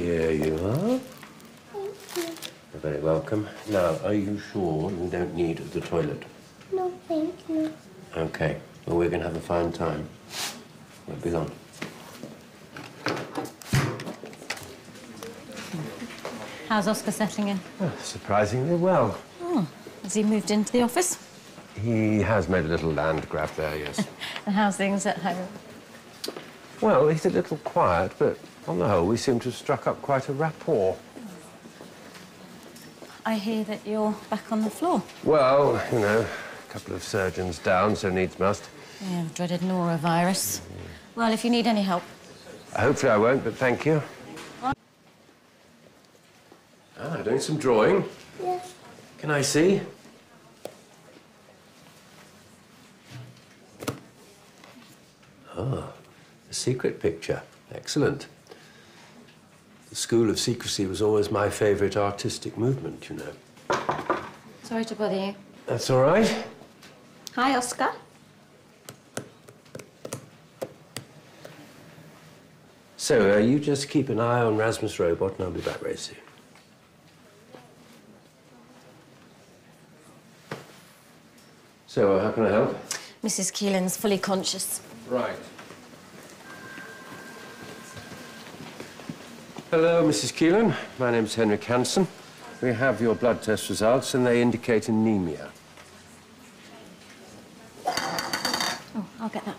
Here you are. Thank You're very welcome. Now, are you sure you don't need the toilet? No, thank you. Okay. Well, we're going to have a fine time. Won't be long. How's Oscar settling in? Oh, surprisingly well. Oh, has he moved into the office? He has made a little land grab there, yes. And how's things at home? Well, he's a little quiet, but on the whole, we seem to have struck up quite a rapport. I hear that you're back on the floor. Well, you know, a couple of surgeons down, so needs must. Yeah, dreaded norovirus. Well, if you need any help. Hopefully I won't, but thank you. Ah, doing some drawing. Yes. Can I see? Ah, a secret picture. Excellent. The School of Secrecy was always my favourite artistic movement, you know. Sorry to bother you. That's all right. Hi, Oscar. So, uh, you just keep an eye on Rasmus Robot and I'll be back very soon. So, uh, how can I help? Mrs. Keelan's fully conscious. Right. Hello, Mrs. Keelan. My name's Henrik Hanssen. We have your blood test results, and they indicate anemia. Oh, I'll get that.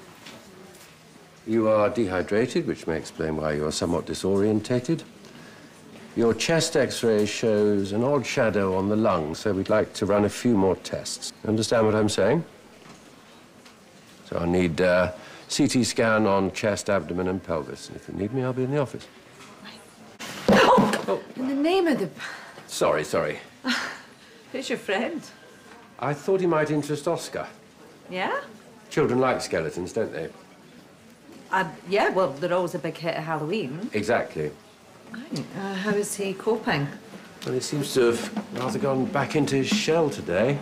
You are dehydrated, which may explain why you are somewhat disorientated. Your chest x-ray shows an odd shadow on the lung, so we'd like to run a few more tests. Understand what I'm saying? So I'll need uh, CT scan on chest, abdomen, and pelvis. And if you need me, I'll be in the office. In the name of the... Sorry, sorry. Who's your friend? I thought he might interest Oscar. Yeah? Children like skeletons, don't they? Uh, yeah, well, they're always a big hit at Halloween. Exactly. Right. Uh, how is he coping? Well, he seems to have rather gone back into his shell today.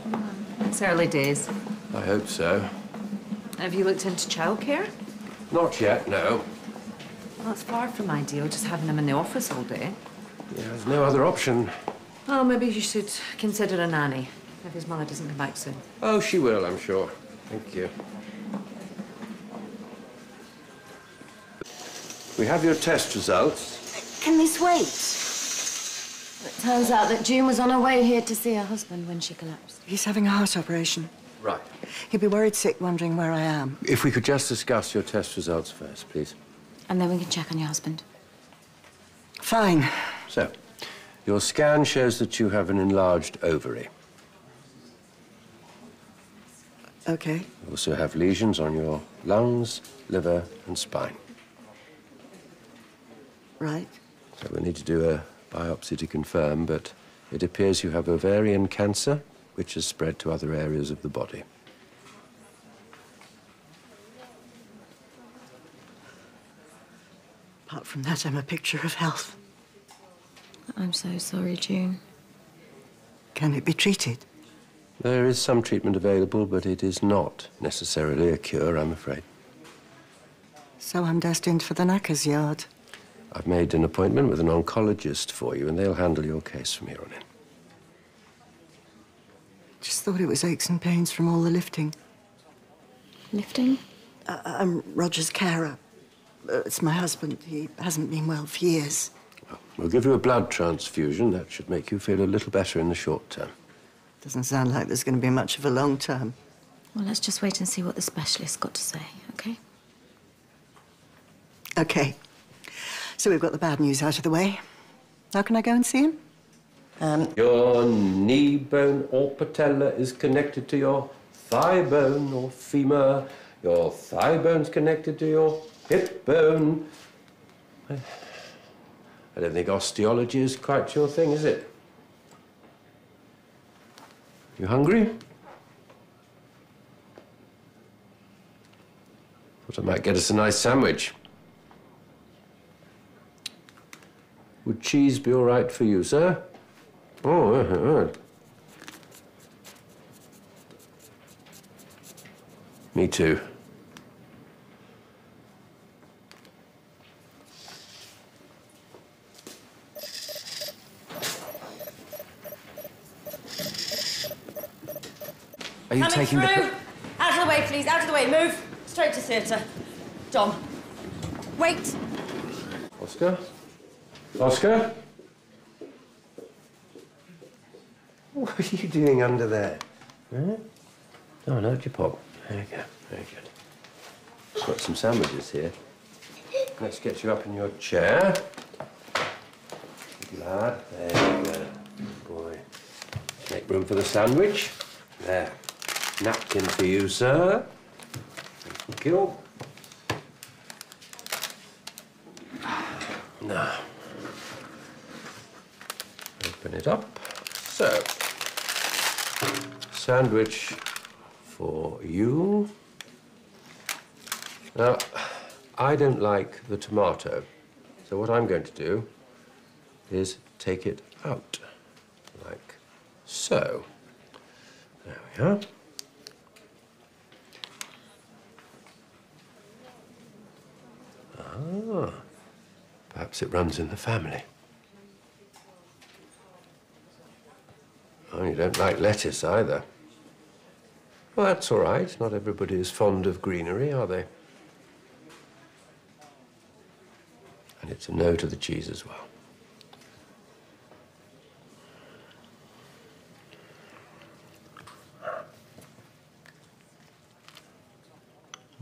It's early days. I hope so. Have you looked into childcare? Not yet, no. Well, it's far from ideal, just having him in the office all day. Yeah, there's no other option. Well, maybe you should consider a nanny if his mother doesn't come back soon. Oh, she will, I'm sure. Thank you. We have your test results. Can this wait? It turns out that June was on her way here to see her husband when she collapsed. He's having a heart operation. Right. He'll be worried sick, wondering where I am. If we could just discuss your test results first, please. And then we can check on your husband. Fine. So, your scan shows that you have an enlarged ovary. Okay. You also have lesions on your lungs, liver, and spine. Right. So we'll need to do a biopsy to confirm, but it appears you have ovarian cancer, which has spread to other areas of the body. Apart from that, I'm a picture of health. I'm so sorry, June. Can it be treated? There is some treatment available, but it is not necessarily a cure, I'm afraid. So I'm destined for the knacker's yard. I've made an appointment with an oncologist for you, and they'll handle your case from here on in. Just thought it was aches and pains from all the lifting. Lifting? Uh, I'm Roger's carer. Uh, it's my husband. He hasn't been well for years. We'll give you a blood transfusion. That should make you feel a little better in the short term. Doesn't sound like there's going to be much of a long term. Well, let's just wait and see what the specialist's got to say, okay? Okay. So we've got the bad news out of the way. Now can I go and see him? Um, your knee bone or patella is connected to your thigh bone or femur. Your thigh bone's connected to your hip bone. I don't think osteology is quite your thing, is it? You hungry? Thought I might get us a nice sandwich. Would cheese be all right for you, sir? Oh. Me too. Are you Coming taking through. pi- Out of the way, please. Out of the way. Move. Straight to theatre. Dom. Wait. Oscar? Oscar? What are you doing under there? Huh? Oh, no, your pop. There you go. Very good. Got some sandwiches here. Let's get you up in your chair. Good lad. There you go. Good boy. Make room for the sandwich. There. Napkin for you, sir. Thank you. Now, open it up. So, sandwich for you. Now, I don't like the tomato, so what I'm going to do is take it out, like so. There we are. Perhaps it runs in the family. Oh, you don't like lettuce either. Well, that's all right. Not everybody is fond of greenery, are they? And it's a no to the cheese as well.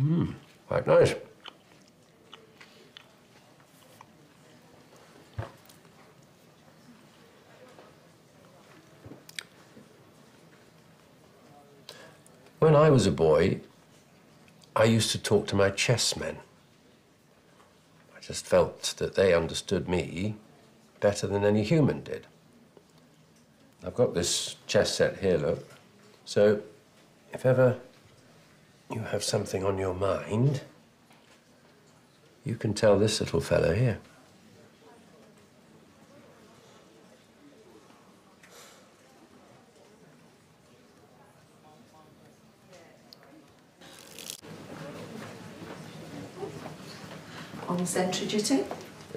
Mmm, quite nice. When I was a boy, I used to talk to my chessmen. I just felt that they understood me better than any human did. I've got this chess set here, look. So, if ever you have something on your mind, you can tell this little fellow here. On sentry duty?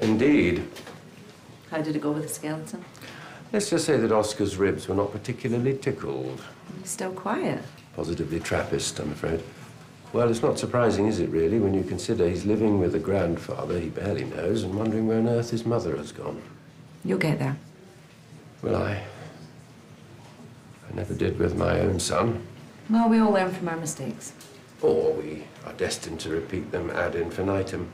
Indeed. How did it go with the skeleton? Let's just say that Oscar's ribs were not particularly tickled. He's still quiet. Positively Trappist, I'm afraid. Well, it's not surprising, is it, really, when you consider he's living with a grandfather he barely knows and wondering where on earth his mother has gone. You'll get there. Well, I. I never did with my own son. Well, we all learn from our mistakes. Or we are destined to repeat them ad infinitum.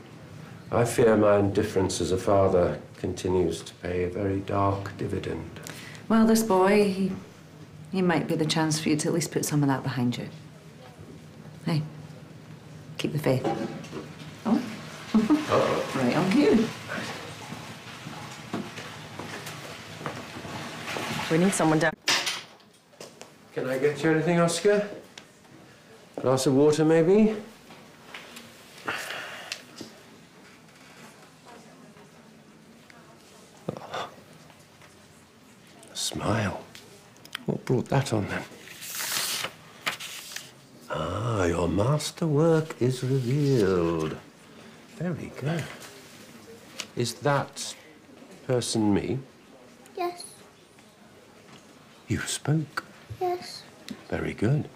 I fear my indifference as a father continues to pay a very dark dividend. Well, this boy, he, he might be the chance for you to at least put some of that behind you. Hey, keep the faith. Oh? right on cue. We need someone down. Can I get you anything, Oscar? A Glass of water, maybe? A smile. What that on then? Ah, your masterwork is revealed. Very good. Is that person me? Yes, You spoke. yes, Very good.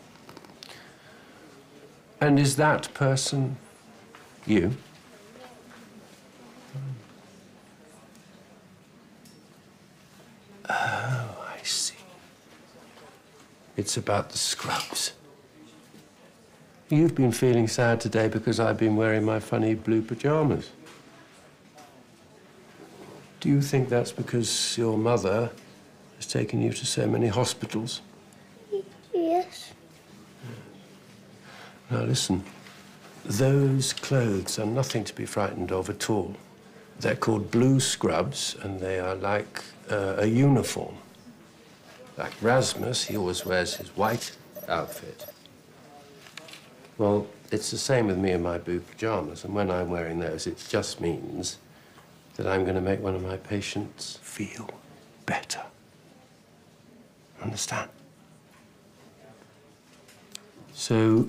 And is that person you? Oh, I see. It's about the scrubs. You've been feeling sad today because I've been wearing my funny blue pajamas. Do you think that's because your mother has taken you to so many hospitals? yes. Now listen, those clothes are nothing to be frightened of at all. They're called blue scrubs, and they are like uh, a uniform. Like Rasmus, he always wears his white outfit. Well, it's the same with me and my blue pajamas, and when I'm wearing those, it just means that I'm going to make one of my patients feel better. Understand? So,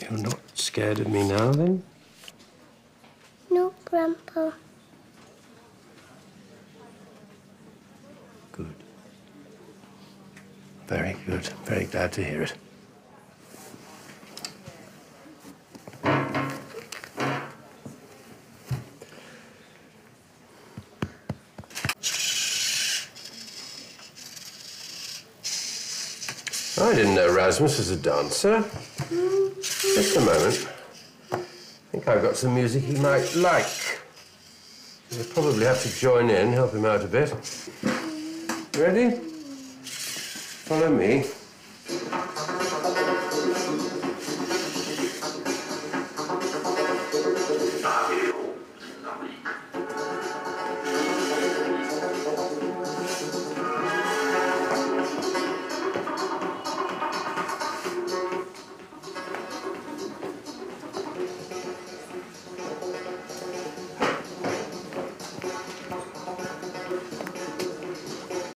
you're not scared of me now, then? No, Grandpa. Very good. Very glad to hear it. I didn't know Rasmus was a dancer. Just a moment. I think I've got some music he might like. He'll probably have to join in, help him out a bit. Ready? Follow me.